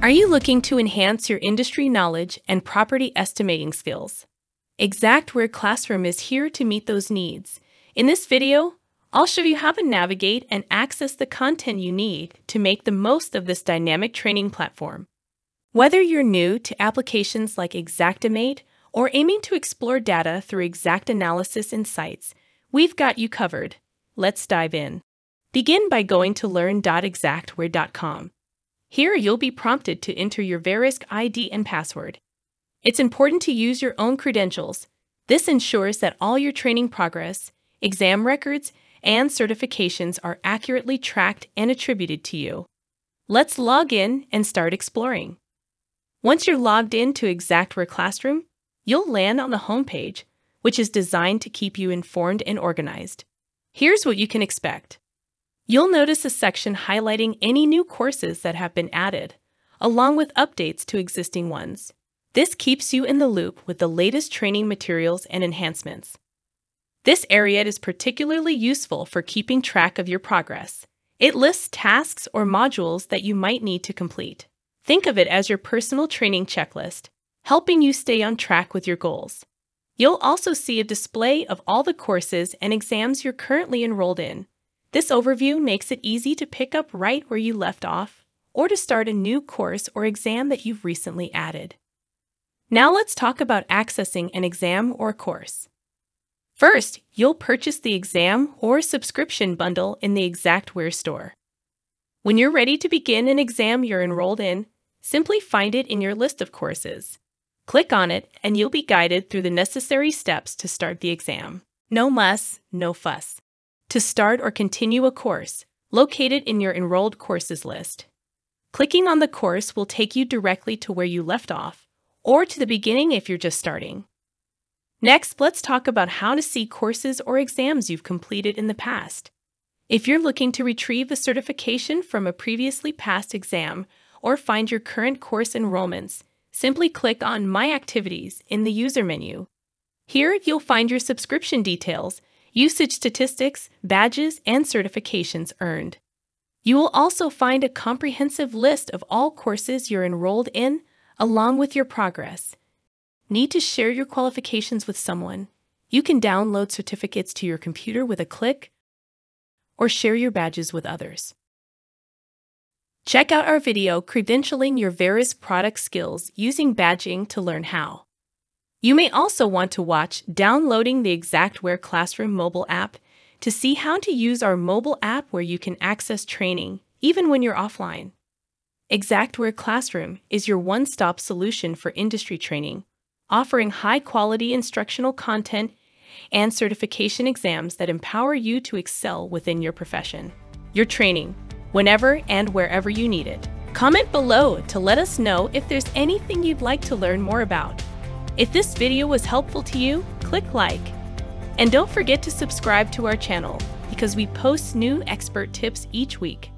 Are you looking to enhance your industry knowledge and property estimating skills? Xactware Classroom is here to meet those needs. In this video, I'll show you how to navigate and access the content you need to make the most of this dynamic training platform. Whether you're new to applications like Xactimate or aiming to explore data through XactAnalysis Insights, we've got you covered. Let's dive in. Begin by going to learn.xactware.com. Here, you'll be prompted to enter your Verisk ID and password. It's important to use your own credentials. This ensures that all your training progress, exam records, and certifications are accurately tracked and attributed to you. Let's log in and start exploring. Once you're logged into Xactware Classroom, you'll land on the homepage, which is designed to keep you informed and organized. Here's what you can expect. You'll notice a section highlighting any new courses that have been added, along with updates to existing ones. This keeps you in the loop with the latest training materials and enhancements. This area is particularly useful for keeping track of your progress. It lists tasks or modules that you might need to complete. Think of it as your personal training checklist, helping you stay on track with your goals. You'll also see a display of all the courses and exams you're currently enrolled in, this overview makes it easy to pick up right where you left off or to start a new course or exam that you've recently added. Now let's talk about accessing an exam or course. First, you'll purchase the exam or subscription bundle in the Xactware store. When you're ready to begin an exam you're enrolled in, simply find it in your list of courses. Click on it and you'll be guided through the necessary steps to start the exam. No muss, no fuss to start or continue a course located in your enrolled courses list. Clicking on the course will take you directly to where you left off, or to the beginning if you're just starting. Next, let's talk about how to see courses or exams you've completed in the past. If you're looking to retrieve a certification from a previously passed exam or find your current course enrollments, simply click on My Activities in the user menu. Here, you'll find your subscription details usage statistics, badges, and certifications earned. You will also find a comprehensive list of all courses you're enrolled in, along with your progress. Need to share your qualifications with someone? You can download certificates to your computer with a click or share your badges with others. Check out our video credentialing your Verisk product skills using badging to learn how. You may also want to watch Downloading the Xactware Classroom mobile app to see how to use our mobile app where you can access training even when you're offline. Xactware Classroom is your one stop solution for industry training, offering high quality instructional content and certification exams that empower you to excel within your profession. Your training, whenever and wherever you need it. Comment below to let us know if there's anything you'd like to learn more about. If this video was helpful to you, click like. And don't forget to subscribe to our channel because we post new Xpert tips each week.